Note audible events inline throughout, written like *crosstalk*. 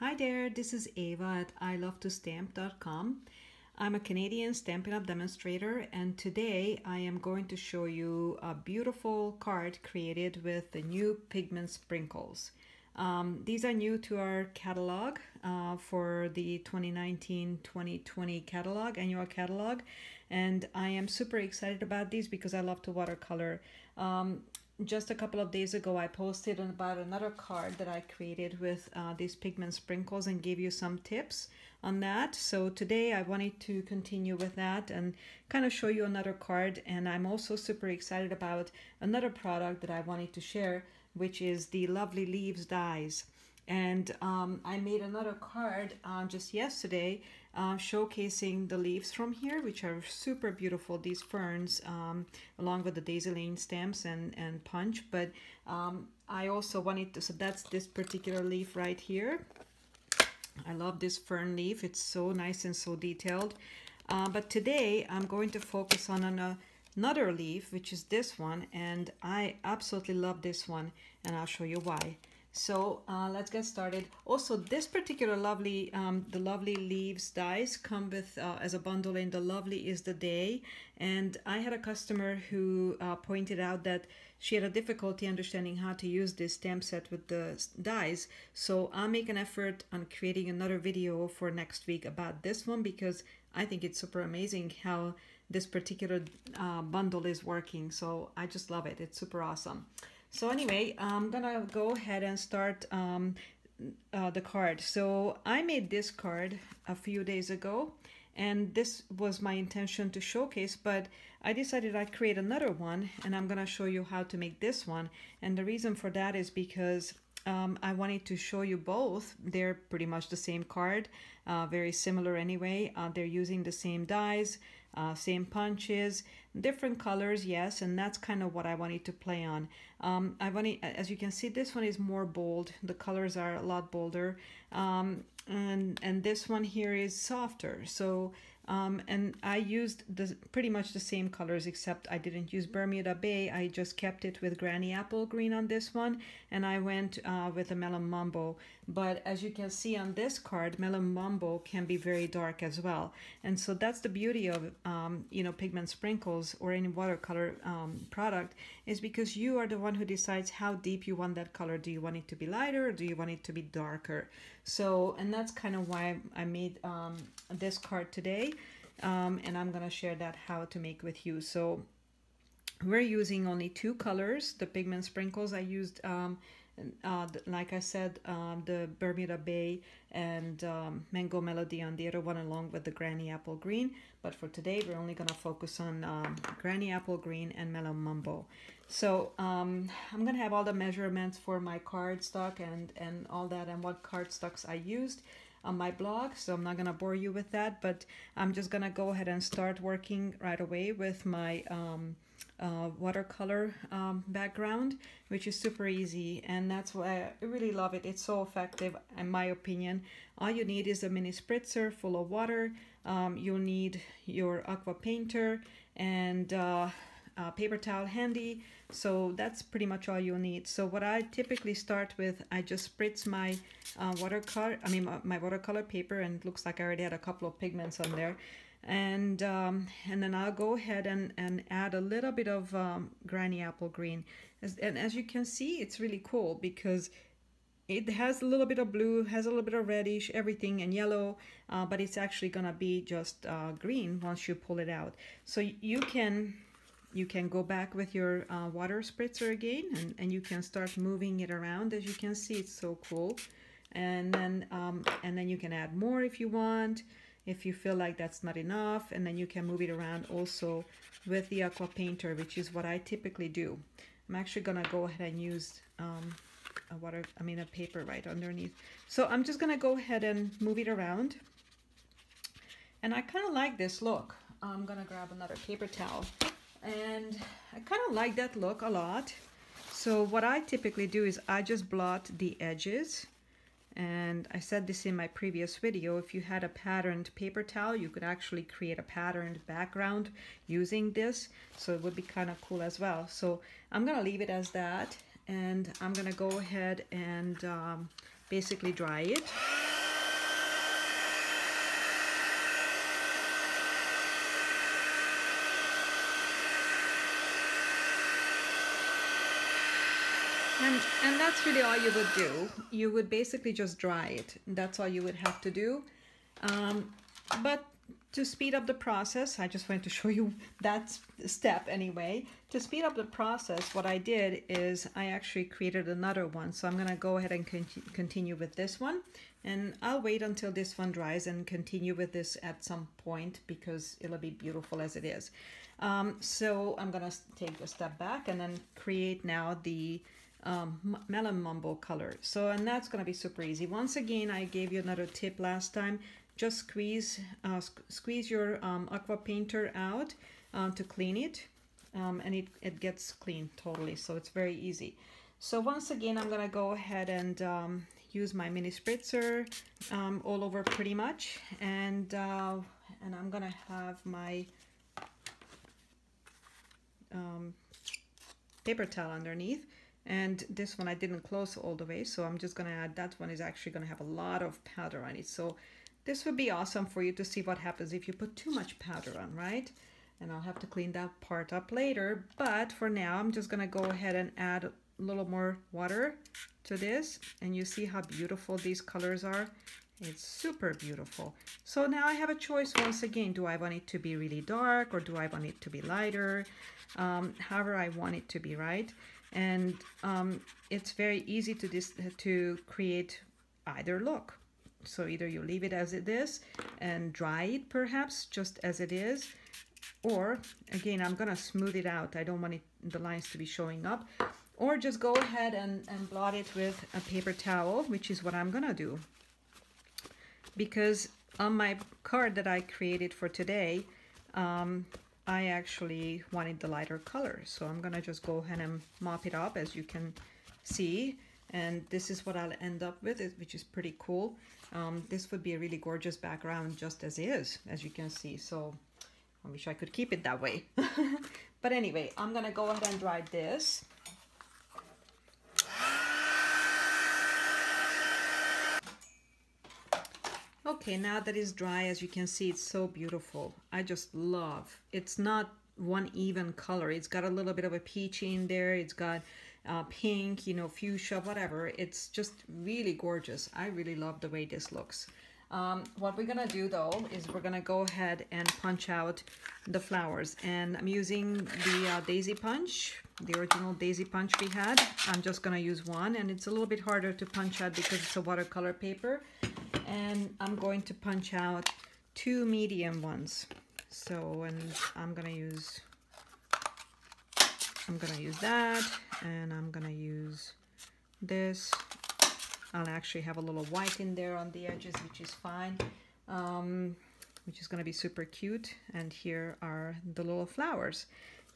Hi there, this is Eva at ilovetostamp.com. I'm a Canadian Stampin' Up! demonstrator and today I am going to show you a beautiful card created with the new pigment sprinkles. Um, these are new to our catalog uh, for the 2019-2020 catalog, annual catalog, and I am super excited about these because I love to watercolor. Um, just a couple of days ago I posted about another card that I created with uh, these pigment sprinkles and gave you some tips on that. So today I wanted to continue with that and kind of show you another card and I'm also super excited about another product that I wanted to share which is the Lovely Leaves Dies. And um, I made another card uh, just yesterday uh, showcasing the leaves from here, which are super beautiful, these ferns, um, along with the Daisy Lane stamps and, and punch. But um, I also wanted to, so that's this particular leaf right here. I love this fern leaf. It's so nice and so detailed. Uh, but today I'm going to focus on an, another leaf, which is this one. And I absolutely love this one. And I'll show you why. So uh, let's get started. Also, this particular lovely, um, the lovely leaves dies come with uh, as a bundle in the lovely is the day. And I had a customer who uh, pointed out that she had a difficulty understanding how to use this stamp set with the dies. So I'll make an effort on creating another video for next week about this one because I think it's super amazing how this particular uh, bundle is working. So I just love it. It's super awesome. So anyway, I'm gonna go ahead and start um, uh, the card. So I made this card a few days ago and this was my intention to showcase but I decided I'd create another one and I'm gonna show you how to make this one and the reason for that is because um, I wanted to show you both. They're pretty much the same card, uh, very similar anyway. Uh, they're using the same dies, uh, same punches, different colors, yes, and that's kind of what I wanted to play on. Um, I wanted, as you can see, this one is more bold. The colors are a lot bolder, um, and and this one here is softer. So um, and I used the pretty much the same colors except I didn't use Bermuda Bay. I just kept it with Granny Apple Green on this one and I went uh, with a Melon Mambo. But as you can see on this card, Melon Mambo can be very dark as well. And so that's the beauty of, um, you know, pigment sprinkles or any watercolor um, product is because you are the one who decides how deep you want that color. Do you want it to be lighter or do you want it to be darker? So, and that's kind of why I made um, this card today. Um, and I'm going to share that how to make with you. So we're using only two colors. The pigment sprinkles I used, um, uh, like I said, um, the Bermuda Bay and um, Mango Melody on the other one along with the Granny Apple Green. But for today, we're only going to focus on um, Granny Apple Green and Melon Mambo. So um, I'm going to have all the measurements for my cardstock and, and all that and what cardstocks I used on my blog. So I'm not going to bore you with that, but I'm just going to go ahead and start working right away with my um, uh, watercolor um, background, which is super easy. And that's why I really love it. It's so effective, in my opinion. All you need is a mini spritzer full of water. Um, you'll need your aqua painter and uh, uh, paper towel handy. So that's pretty much all you'll need. So what I typically start with, I just spritz my uh, watercolor, I mean my, my, watercolor paper and it looks like I already had a couple of pigments on there. And um, and then I'll go ahead and, and add a little bit of um, Granny Apple Green. As, and as you can see, it's really cool because it has a little bit of blue, has a little bit of reddish, everything and yellow, uh, but it's actually gonna be just uh, green once you pull it out. So you can you can go back with your uh, water spritzer again and, and you can start moving it around. As you can see it's so cool. And then um, and then you can add more if you want if you feel like that's not enough. And then you can move it around also with the aqua painter which is what I typically do. I'm actually gonna go ahead and use um, a water I mean a paper right underneath. So I'm just gonna go ahead and move it around. And I kind of like this look. I'm gonna grab another paper towel and I kind of like that look a lot. So what I typically do is I just blot the edges and I said this in my previous video, if you had a patterned paper towel, you could actually create a patterned background using this. So it would be kind of cool as well. So I'm gonna leave it as that and I'm gonna go ahead and um, basically dry it. And, and that's really all you would do. You would basically just dry it. That's all you would have to do. Um, but to speed up the process, I just wanted to show you *laughs* that step anyway. To speed up the process, what I did is I actually created another one. So I'm gonna go ahead and con continue with this one. And I'll wait until this one dries and continue with this at some point because it'll be beautiful as it is. Um, so I'm gonna take a step back and then create now the um, melon mambo color. So, and that's going to be super easy. Once again, I gave you another tip last time. Just squeeze, uh, squeeze your um, aqua painter out uh, to clean it. Um, and it, it gets clean totally. So it's very easy. So once again, I'm going to go ahead and um, use my mini spritzer um, all over pretty much. And, uh, and I'm going to have my um, paper towel underneath and this one I didn't close all the way so I'm just gonna add that one is actually gonna have a lot of powder on it. So this would be awesome for you to see what happens if you put too much powder on right? And I'll have to clean that part up later but for now I'm just gonna go ahead and add a little more water to this and you see how beautiful these colors are? It's super beautiful. So now I have a choice once again. Do I want it to be really dark or do I want it to be lighter? Um, however I want it to be right and um, it's very easy to to create either look. So either you leave it as it is and dry it perhaps just as it is or again I'm gonna smooth it out. I don't want it, the lines to be showing up. Or just go ahead and, and blot it with a paper towel which is what I'm gonna do. Because on my card that I created for today um, I actually wanted the lighter color. So I'm gonna just go ahead and mop it up as you can see. And this is what I'll end up with, which is pretty cool. Um, this would be a really gorgeous background just as is, as you can see. So I wish I could keep it that way. *laughs* but anyway, I'm gonna go ahead and dry this. Okay, now that it's dry, as you can see, it's so beautiful. I just love. It's not one even color. It's got a little bit of a peachy in there. It's got uh, pink, you know, fuchsia, whatever. It's just really gorgeous. I really love the way this looks. Um, what we're gonna do though is we're gonna go ahead and punch out the flowers and I'm using the uh, daisy punch the original daisy punch we had I'm just gonna use one and it's a little bit harder to punch out because it's a watercolor paper and I'm going to punch out two medium ones. So and I'm gonna use I'm gonna use that and I'm gonna use this. I'll actually have a little white in there on the edges which is fine um, which is gonna be super cute. And here are the little flowers.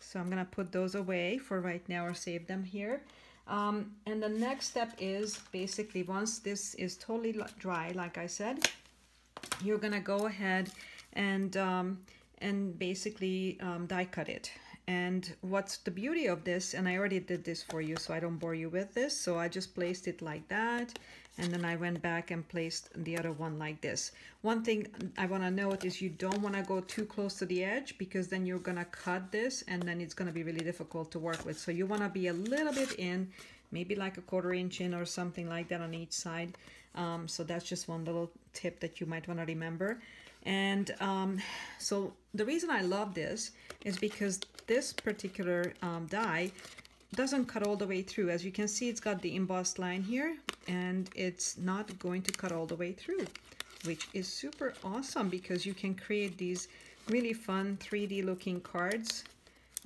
So I'm gonna put those away for right now or save them here um, and the next step is basically once this is totally dry, like I said, you're gonna go ahead and um, and basically um, die cut it. And what's the beauty of this, and I already did this for you so I don't bore you with this, so I just placed it like that and then I went back and placed the other one like this. One thing I want to note is you don't want to go too close to the edge because then you're going to cut this and then it's going to be really difficult to work with. So you want to be a little bit in, maybe like a quarter inch in or something like that on each side. Um, so that's just one little tip that you might want to remember. And um, so the reason I love this is because this particular um, die doesn't cut all the way through. As you can see, it's got the embossed line here and it's not going to cut all the way through, which is super awesome because you can create these really fun 3D looking cards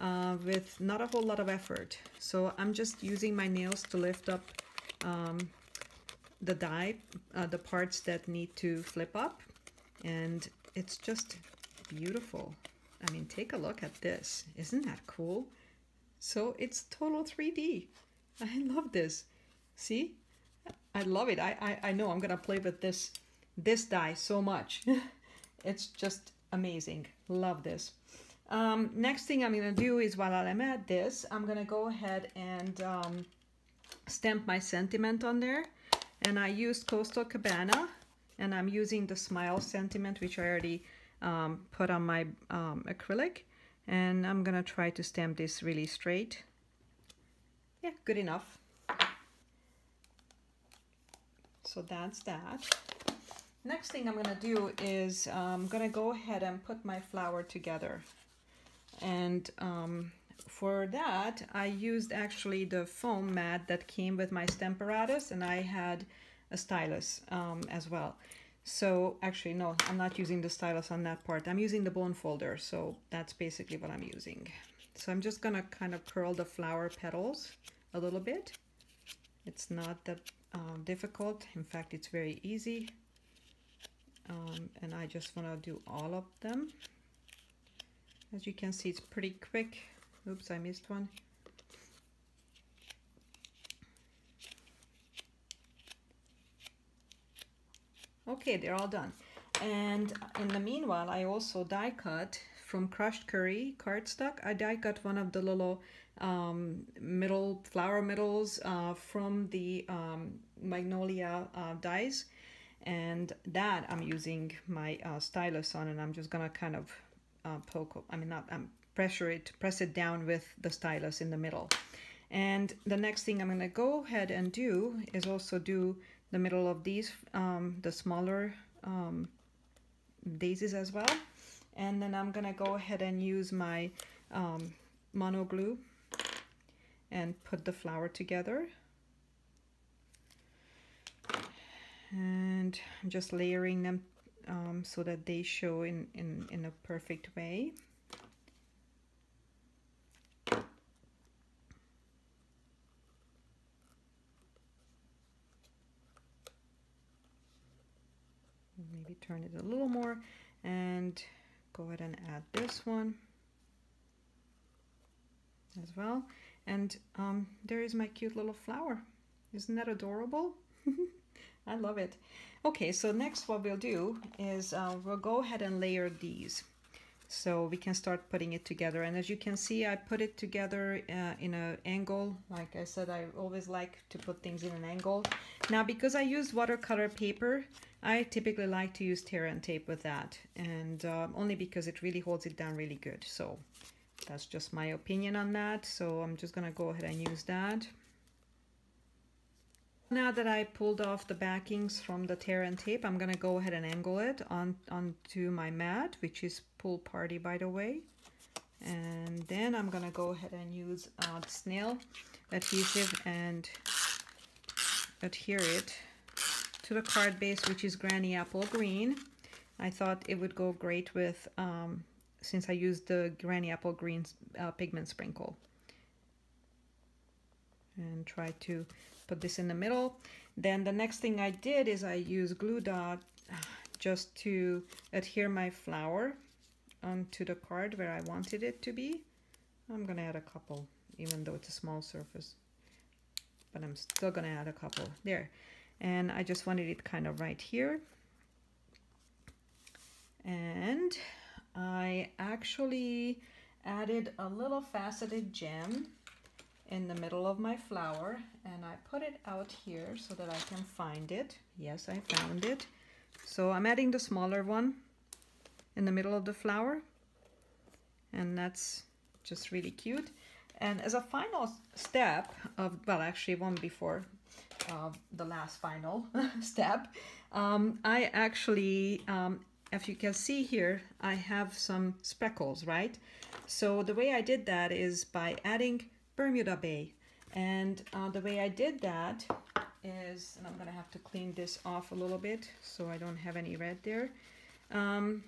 uh, with not a whole lot of effort. So I'm just using my nails to lift up um, the die, uh, the parts that need to flip up and it's just beautiful. I mean, take a look at this. Isn't that cool? So it's total 3D. I *laughs* love this. See? I love it. I, I, I know I'm going to play with this, this die so much. *laughs* it's just amazing. Love this. Um, next thing I'm going to do is while I'm at this, I'm going to go ahead and um, stamp my sentiment on there. And I used Coastal Cabana and I'm using the Smile sentiment, which I already um, put on my um, acrylic and I'm gonna try to stamp this really straight yeah good enough So that's that. Next thing I'm gonna do is I'm gonna go ahead and put my flower together. And um, for that, I used actually the foam mat that came with my Stamparatus and I had a stylus um, as well. So actually, no, I'm not using the stylus on that part. I'm using the bone folder. So that's basically what I'm using. So I'm just gonna kind of curl the flower petals a little bit. It's not that uh, difficult. In fact, it's very easy. Um, and I just want to do all of them. As you can see, it's pretty quick. Oops, I missed one. Okay, they're all done. And in the meanwhile, I also die cut from crushed curry cardstock. I die cut one of the little um, middle flower middles uh, from the um, Magnolia uh, dies. And that I'm using my uh, stylus on and I'm just gonna kind of uh, poke, I mean not, um, pressure it, press it down with the stylus in the middle. And the next thing I'm gonna go ahead and do is also do the middle of these, um, the smaller um, daisies as well. And then I'm gonna go ahead and use my um, mono glue and put the flower together. And I'm just layering them um, so that they show in, in, in a perfect way. Maybe turn it a little more and go ahead and add this one as well. And um, there is my cute little flower. Isn't that adorable? *laughs* I love it. Okay, so next what we'll do is uh, we'll go ahead and layer these so we can start putting it together. And as you can see, I put it together uh, in an angle. Like I said, I always like to put things in an angle. Now, because I use watercolor paper, I typically like to use tear and tape with that. And uh, only because it really holds it down really good. So that's just my opinion on that. So I'm just gonna go ahead and use that. Now that I pulled off the backings from the tear and tape, I'm gonna go ahead and angle it on onto my mat, which is Pool Party by the way. And then I'm gonna go ahead and use uh, snail adhesive and adhere it to the card base, which is Granny Apple Green. I thought it would go great with um, since I used the Granny Apple Green uh, pigment sprinkle. And try to put this in the middle. Then the next thing I did is I used glue dot just to adhere my flower onto the card where I wanted it to be. I'm gonna add a couple, even though it's a small surface, but I'm still gonna add a couple there. And I just wanted it kind of right here. And I actually added a little faceted gem in the middle of my flower and I put it out here so that I can find it. Yes, I found it. So I'm adding the smaller one in the middle of the flower and that's just really cute. And as a final step of, well, actually one before uh, the last final *laughs* step, um, I actually um, if you can see here, I have some speckles, right? So the way I did that is by adding Bermuda Bay. And uh, the way I did that is, and I'm gonna have to clean this off a little bit so I don't have any red there. Um,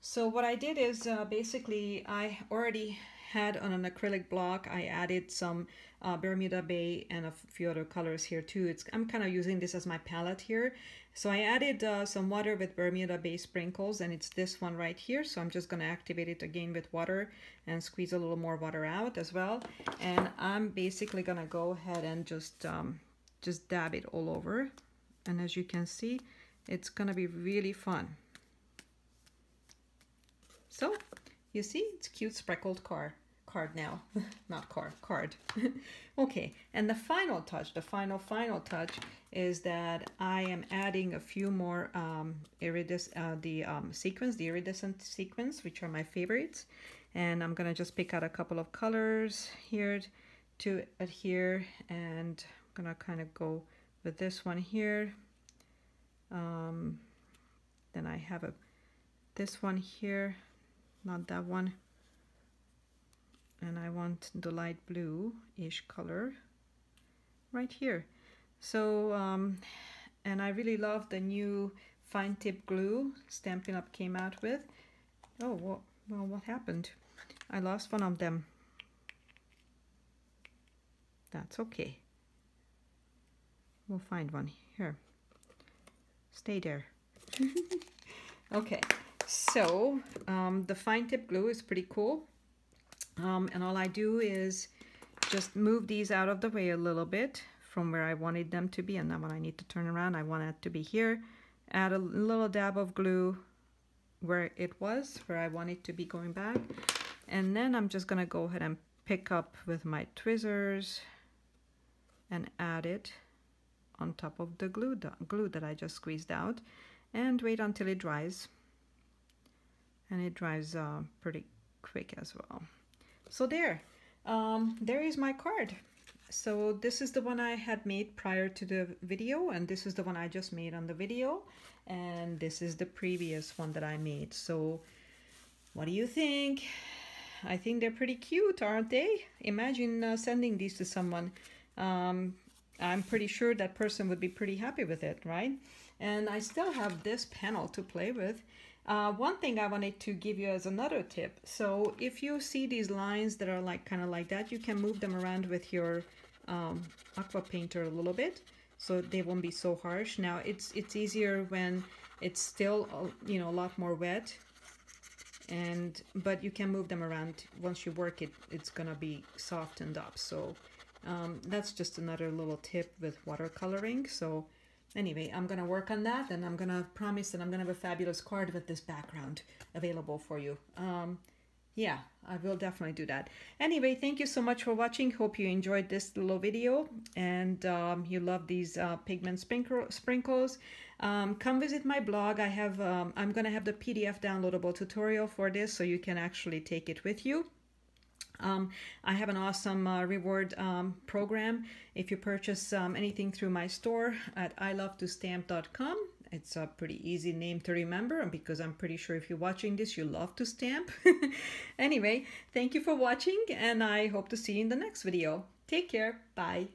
so what I did is uh, basically I already had on an acrylic block, I added some uh, Bermuda Bay and a few other colors here too. It's I'm kind of using this as my palette here. So I added uh, some water with Bermuda Bay sprinkles and it's this one right here. So I'm just going to activate it again with water and squeeze a little more water out as well. And I'm basically going to go ahead and just, um, just dab it all over. And as you can see, it's going to be really fun. So you see, it's cute speckled car card now, *laughs* not car, card. *laughs* okay, and the final touch, the final, final touch is that I am adding a few more um, iridescent, uh, the um, sequins, the iridescent sequins, which are my favorites. And I'm gonna just pick out a couple of colors here to adhere and I'm gonna kind of go with this one here. Um, then I have a this one here, not that one. And I want the light blue-ish color right here. So, um, and I really love the new fine tip glue Stampin' Up came out with. Oh, well, well, what happened? I lost one of them. That's okay. We'll find one here. Stay there. *laughs* okay, so um, the fine tip glue is pretty cool. Um, and all I do is just move these out of the way a little bit from where I wanted them to be. And then when I need to turn around, I want it to be here. Add a little dab of glue where it was, where I want it to be going back. And then I'm just gonna go ahead and pick up with my tweezers and add it on top of the glue, glue that I just squeezed out and wait until it dries. And it dries uh, pretty quick as well. So there, um, there is my card. So this is the one I had made prior to the video and this is the one I just made on the video and this is the previous one that I made. So what do you think? I think they're pretty cute, aren't they? Imagine uh, sending these to someone. Um, I'm pretty sure that person would be pretty happy with it, right? And I still have this panel to play with. Uh, one thing I wanted to give you as another tip. So if you see these lines that are like kind of like that, you can move them around with your um, aqua painter a little bit so they won't be so harsh. Now it's it's easier when it's still uh, you know a lot more wet and but you can move them around once you work it it's gonna be softened up so um, that's just another little tip with watercoloring so anyway I'm gonna work on that and I'm gonna promise that I'm gonna have a fabulous card with this background available for you. Um, yeah I will definitely do that. Anyway thank you so much for watching. Hope you enjoyed this little video and um, you love these uh, pigment sprinkle sprinkles. Um, come visit my blog. I have um, I'm gonna have the PDF downloadable tutorial for this so you can actually take it with you um, I have an awesome uh, reward um, program if you purchase um, anything through my store at ilovetostamp.com. It's a pretty easy name to remember because I'm pretty sure if you're watching this, you love to stamp. *laughs* anyway, thank you for watching and I hope to see you in the next video. Take care. Bye.